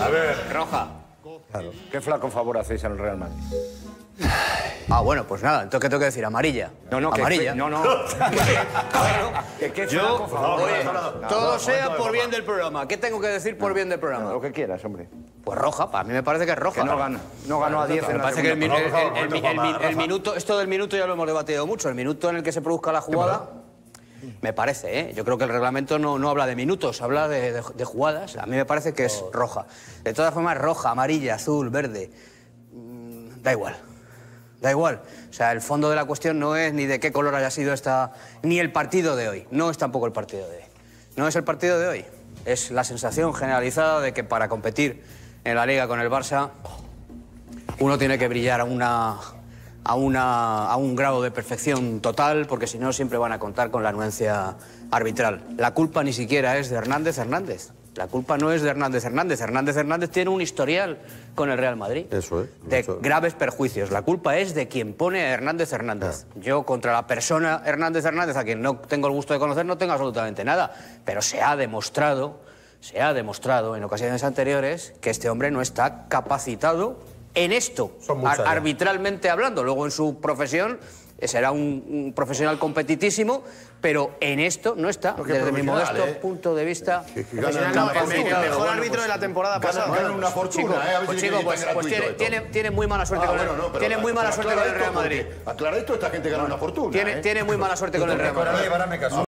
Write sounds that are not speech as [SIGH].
A ver. Roja. ¿Qué flaco favor hacéis al Real Madrid? Ah, bueno, pues nada, entonces ¿qué tengo que decir? Amarilla. No, no, que- Amarilla. no, no. [LAUGHS] ¿Qué, qué Yo, flaco favor? oye, No, todo no, sea por bien del programa. ¿Qué tengo que decir por bien del programa? Lo que quieras, hombre. Pues roja, para mí me parece que es roja. Que no gana. No ganó a 10 en Me la parece que el, segunda mi- parte. el- el- el- el- el- el minuto, esto del minuto ya lo hemos debatido mucho, el minuto en el que se produzca la jugada, me parece, ¿eh? yo creo que el reglamento no, no habla de minutos, habla de, de- de jugadas, a mí me parece que es roja. De todas formas, roja, amarilla, azul, verde, mm, da igual. Da igual. O sea, el fondo de la cuestión no es ni de qué color haya sido esta. ni el partido de hoy. No es tampoco el partido de hoy. No es el partido de hoy. Es la sensación generalizada de que para competir en la liga con el Barça, uno tiene que brillar a una. A, una, a un grado de perfección total, porque si no siempre van a contar con la anuencia arbitral. La culpa ni siquiera es de Hernández Hernández. La culpa no es de Hernández Hernández. Hernández Hernández tiene un historial con el Real Madrid Eso es. de eso es. graves perjuicios. La culpa es de quien pone a Hernández Hernández. Yo contra la persona Hernández Hernández, a quien no tengo el gusto de conocer, no tengo absolutamente nada. Pero se ha demostrado, se ha demostrado en ocasiones anteriores que este hombre no está capacitado en esto, ar- arbitralmente hablando. Luego en su profesión eh, será un, un profesional competitísimo, pero en esto no está. Desde mi modesto ¿eh? punto de vista. Que- que no, el, mejor Bueno, árbitro pues, de la temporada pasada. una fortuna, Chico, ¿eh? A ver pues, chico, pues, pues tiene, esto. tiene- tiene muy mala suerte Ah, con el, bueno, no, pero tiene muy mala suerte con el Real Madrid. Aclara esto, esta gente gana una fortuna. Tiene, ¿eh? tiene muy mala suerte con el Real Madrid.